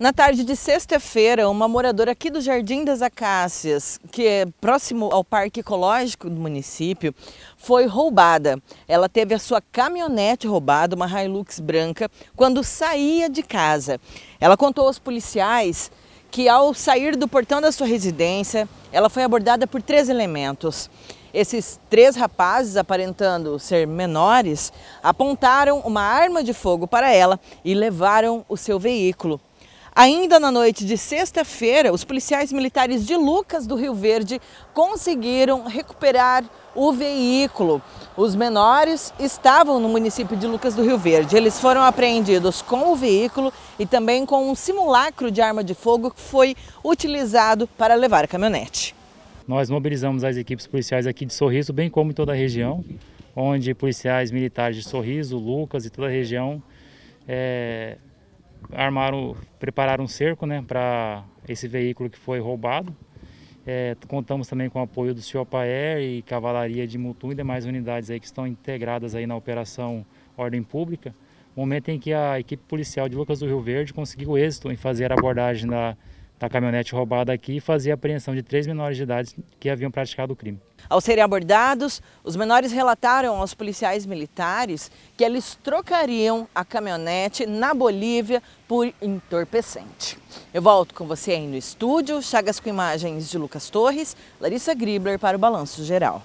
Na tarde de sexta-feira, uma moradora aqui do Jardim das Acácias, que é próximo ao Parque Ecológico do município, foi roubada. Ela teve a sua caminhonete roubada, uma Hilux branca, quando saía de casa. Ela contou aos policiais que ao sair do portão da sua residência, ela foi abordada por três elementos. Esses três rapazes, aparentando ser menores, apontaram uma arma de fogo para ela e levaram o seu veículo. Ainda na noite de sexta-feira, os policiais militares de Lucas do Rio Verde conseguiram recuperar o veículo. Os menores estavam no município de Lucas do Rio Verde. Eles foram apreendidos com o veículo e também com um simulacro de arma de fogo que foi utilizado para levar a caminhonete. Nós mobilizamos as equipes policiais aqui de Sorriso, bem como em toda a região, onde policiais militares de Sorriso, Lucas e toda a região é, armaram, prepararam um cerco né, para esse veículo que foi roubado. É, contamos também com o apoio do Ciopaer e Cavalaria de Mutum e demais unidades aí que estão integradas aí na operação Ordem Pública. Momento em que a equipe policial de Lucas do Rio Verde conseguiu êxito em fazer a abordagem da da caminhonete roubada aqui e fazia apreensão de três menores de idade que haviam praticado o crime. Ao serem abordados, os menores relataram aos policiais militares que eles trocariam a caminhonete na Bolívia por entorpecente. Eu volto com você aí no estúdio, Chagas com imagens de Lucas Torres, Larissa Gribler para o Balanço Geral.